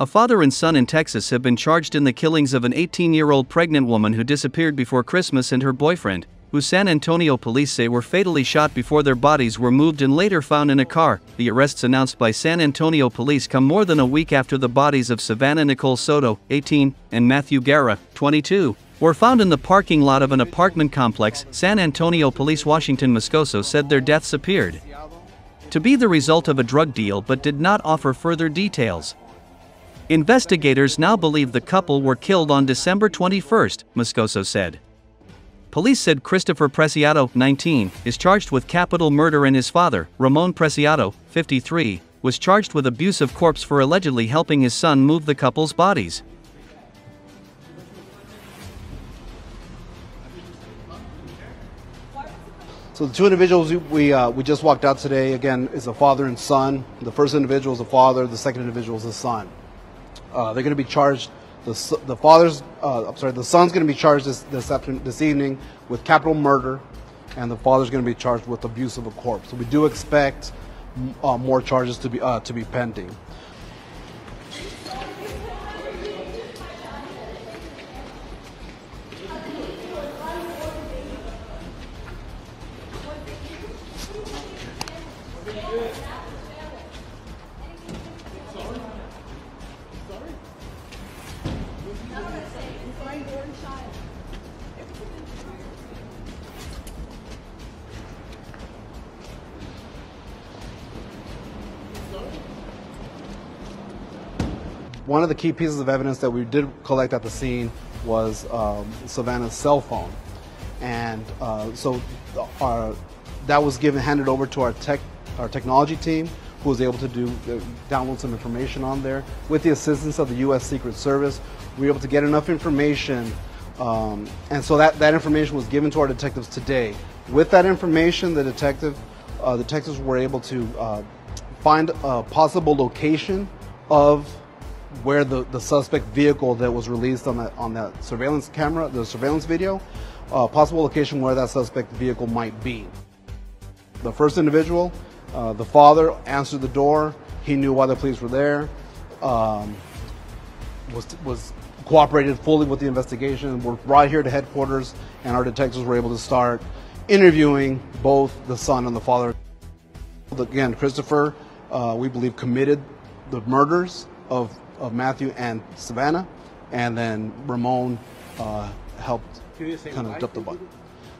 A father and son in Texas have been charged in the killings of an 18 year old pregnant woman who disappeared before Christmas and her boyfriend, who San Antonio police say were fatally shot before their bodies were moved and later found in a car. The arrests announced by San Antonio police come more than a week after the bodies of Savannah Nicole Soto, 18, and Matthew Guerra, 22, were found in the parking lot of an apartment complex. San Antonio Police Washington Moscoso said their deaths appeared to be the result of a drug deal but did not offer further details. Investigators now believe the couple were killed on December 21, Moscoso said. Police said Christopher Preciado, 19, is charged with capital murder and his father, Ramon Preciado, 53, was charged with abuse of corpse for allegedly helping his son move the couple's bodies. So the two individuals we uh, we just walked out today again is a father and son. The first individual is a father. The second individual is a son. Uh, they're going to be charged. The, the father's uh, I'm sorry. The son's going to be charged this this, afternoon, this evening with capital murder, and the father's going to be charged with abuse of a corpse. So we do expect uh, more charges to be uh, to be pending. One of the key pieces of evidence that we did collect at the scene was um, Savannah's cell phone, and uh, so our, that was given handed over to our tech our technology team, who was able to do uh, download some information on there with the assistance of the U.S. Secret Service. We were able to get enough information, um, and so that that information was given to our detectives today. With that information, the detective uh, detectives were able to uh, find a possible location of where the, the suspect vehicle that was released on that on that surveillance camera, the surveillance video, uh, possible location where that suspect vehicle might be. The first individual, uh, the father, answered the door. He knew why the police were there. Um, was was cooperated fully with the investigation. We're right here to headquarters, and our detectives were able to start interviewing both the son and the father. Again, Christopher, uh, we believe, committed the murders of of Matthew and Savannah, and then Ramon uh, helped kind of dump the butt.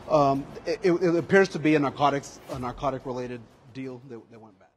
Um, it, it, appears to be a narcotics, a narcotic related deal that, that went back.